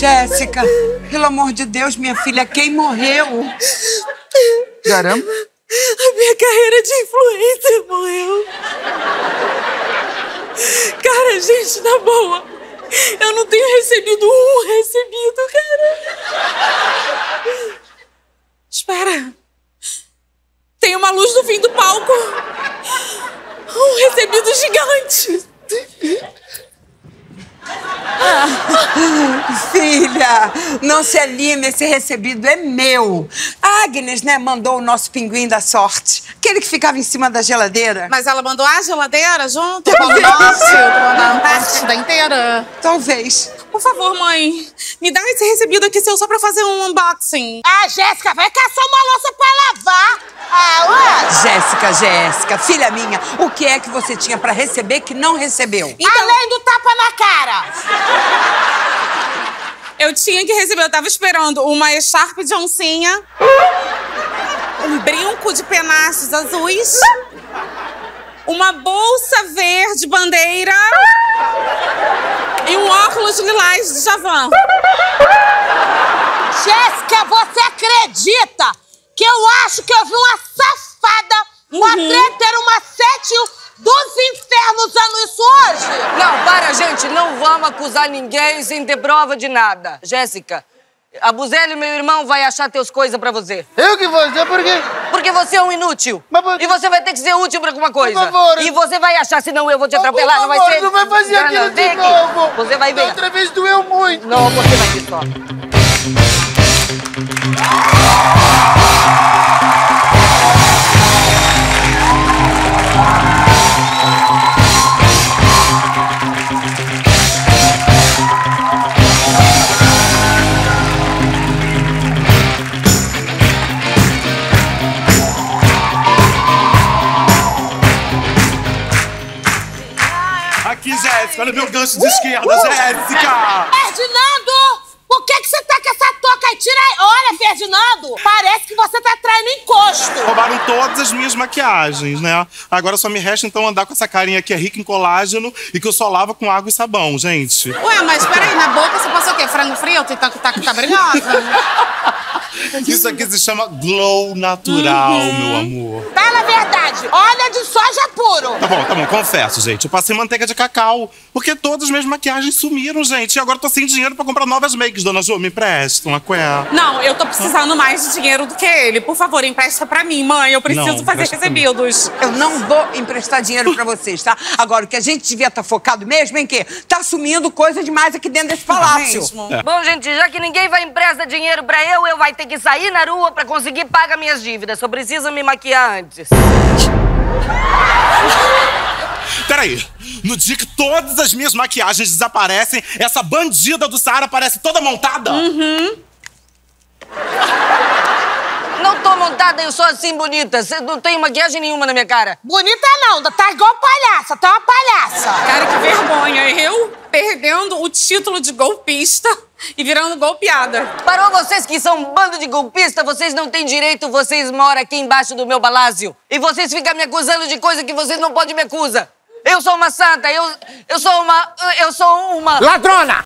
Jéssica, pelo amor de Deus, minha filha, quem morreu? Caramba. A minha carreira de influencer morreu. Cara, gente, na boa, eu não tenho recebido um recebido, cara. Espera. Tem uma luz no fim do palco. Um recebido gigante. Filha, não se anime, esse recebido é meu. A Agnes, né, mandou o nosso pinguim da sorte. Aquele que ficava em cima da geladeira. Mas ela mandou a geladeira junto com o nosso, com a Antártida inteira. Talvez. Por favor, mãe, me dá esse recebido aqui seu só pra fazer um unboxing. Ah, Jéssica, vai caçar uma louça pra lavar. Ah, ué. Jéssica, Jéssica, filha minha, o que é que você tinha pra receber que não recebeu? Além do tapa na cara. Eu tinha que receber, eu tava esperando uma echarpe de oncinha, um brinco de penachos azuis, uma bolsa verde bandeira e um óculos lilás de Javan. Jéssica, você acredita que eu acho que eu vi uma safada, uma Uhum. treteira, uma sete dos infernos usando isso hoje? Gente. Não vamos acusar ninguém sem ter prova de nada. Jéssica, a Buzelli, meu irmão, vai achar teus coisas pra você. Eu que vou dizer por quê? Porque você é um inútil. Mas por- E você vai ter que ser útil pra alguma coisa. favor. E você vai achar, senão eu vou te Por atropelar, não vai favor, ser... Não vai fazer Não, aquilo não, de aqui. novo. Você vai Da ver. outra vez doeu muito. Não, você vai ver só. Jéssica, olha meu gancho de esquerda, Jéssica! Ferdinando! Por que, que você tá com essa toca aí? Tira aí. Olha, Ferdinando, parece que você tá Roubaram todas as minhas maquiagens, né? Agora só me resta então andar com essa carinha que é rica em colágeno e que eu só lavo com água e sabão, gente. Ué, mas peraí, na boca você passou o quê? Frango frito? Tá, tá, tá brilhosa? Isso aqui se chama glow natural, meu amor. Fala a verdade. Olha de soja puro. Tá bom, tá bom, confesso, gente. Eu passei manteiga de cacau. Porque todas as minhas maquiagens sumiram, gente. E agora eu tô sem dinheiro pra comprar novas makes, dona Jo. Me empresta uma cué. Não, eu tô precisando mais de dinheiro do que ele. Por favor, empresta pra mim, mãe. Eu preciso Não, fazer empresta recebidos. Eu não vou emprestar dinheiro pra vocês, tá? Agora, o que a gente devia estar focado mesmo em quê? Tá sumindo coisa demais aqui dentro desse palácio. Mesmo. Bom, gente, já que ninguém vai emprestar dinheiro pra eu, eu vai ter que sair na rua pra conseguir pagar minhas dívidas. Só preciso me maquiar antes. Peraí. No dia que todas as minhas maquiagens desaparecem, essa bandida do Saara aparece toda montada? Não tô montada, eu sou assim bonita. Cê não tem maquiagem nenhuma na minha cara. Bonita não, tá igual palhaça, tá uma palhaça. Cara, que vergonha. Eu perdendo o título de golpista e virando golpeada. Parou vocês que são um bando de golpistas, vocês não têm direito, vocês moram aqui embaixo do meu palácio. E vocês ficam me acusando de coisa que vocês não podem me acusar. Eu sou uma santa, eu, eu sou uma. Eu sou uma. Ladrona!